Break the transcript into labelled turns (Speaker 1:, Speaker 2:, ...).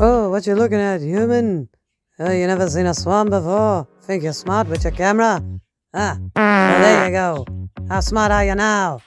Speaker 1: Oh, what you looking at, human? Oh, you never seen a swan before? Think you're smart with your camera? Ah, well, there you go. How smart are you now?